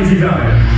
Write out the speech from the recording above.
easy going.